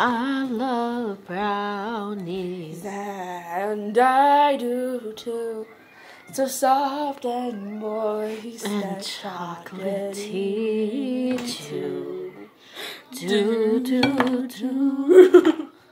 I love brownies. And I do too. So soft and moist And chocolatey too. Do, do, do.